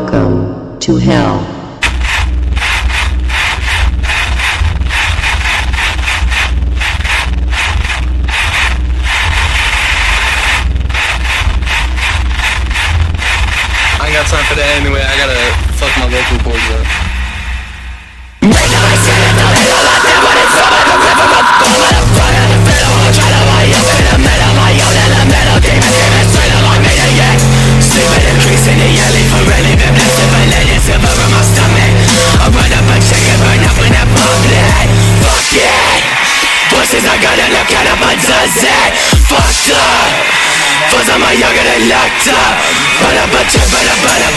Welcome to Hell. I got time for that anyway. I gotta fuck my local boys up. jag on my Zazen Faster locked up. jag jagar en lakta Bara bara bara bara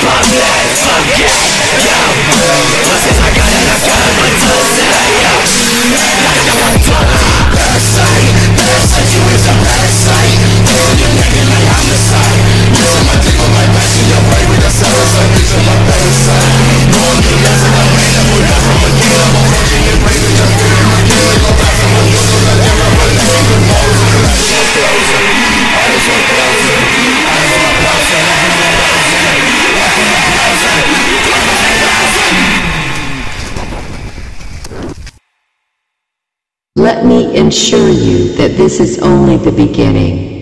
Let me assure you that this is only the beginning.